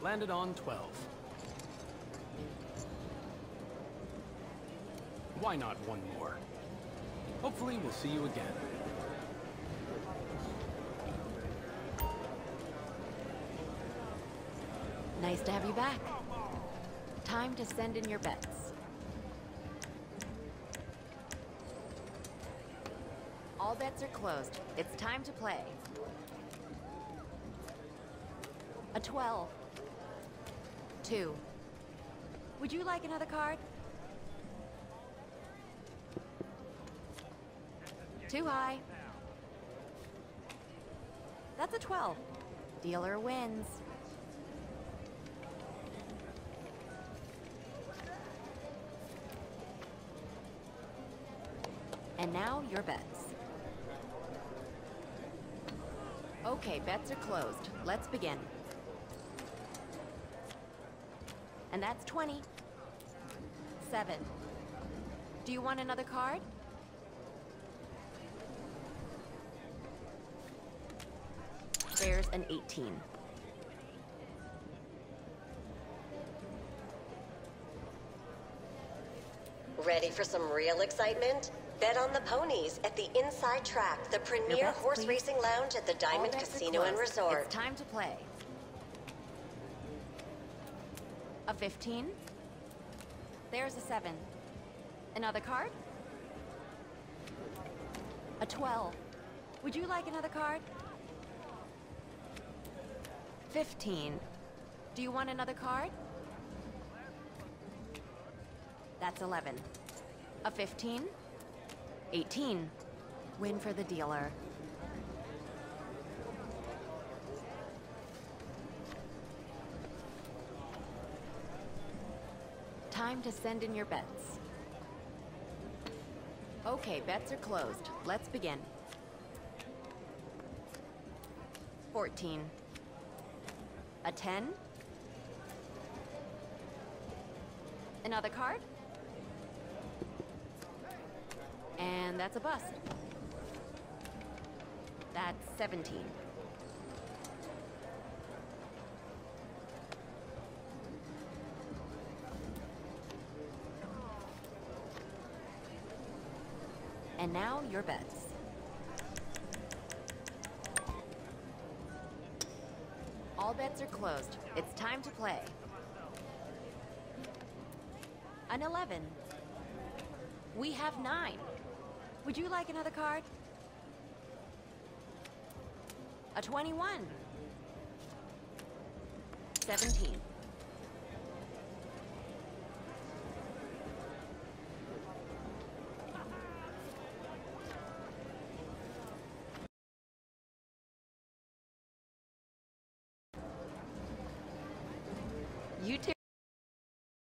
Landed on 12. Why not one more? Hopefully we'll see you again. Nice to have you back. Time to send in your bets. All bets are closed. It's time to play. A 12. Two. Would you like another card? Too high. That's a 12. Dealer wins. And now your bets. Okay, bets are closed. Let's begin. And that's 20. Seven. Do you want another card? There's an 18. Ready for some real excitement? Bet on the ponies at the Inside Track, the premier horse please. racing lounge at the Diamond Casino and. Resort. It's time to play. A 15. There's a 7. Another card? A 12. Would you like another card? 15. Do you want another card? That's 11. A 15. 18. Win for the dealer. Time to send in your bets. Okay, bets are closed. Let's begin. 14. A 10. Another card. And that's a bust. That's 17. And now your bets. All bets are closed. It's time to play. An 11. We have 9. Would you like another card? A 21. 17. You too.